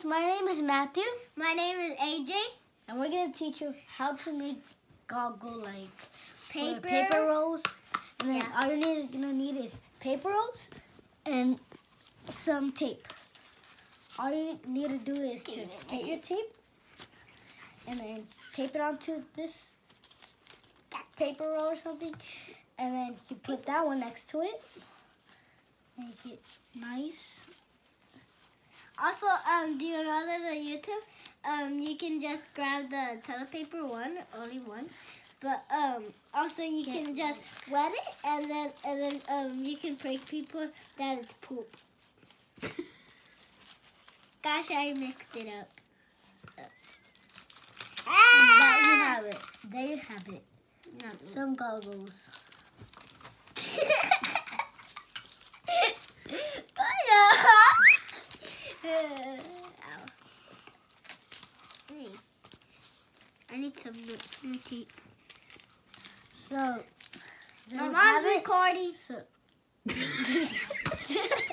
guys, my name is Matthew, My name is AJ. and we're gonna teach you how to make goggle like Paper. paper rolls. And then Yeah. all you're need, gonna need is paper rolls and some tape. All you need to do is just take your tape and then tape it onto this paper roll or something, and then you put that one next to it. Make it nice. Also, um, do you know that on YouTube, um, you can just grab the toilet paper one, only one. But um, also you can just wet it and then and then um, you can prank people that it's poop. Gosh, I mixed it up. And that you have it. There you have it. Some goggles. I need some new tape. So, there My you mom's have it. recording. So,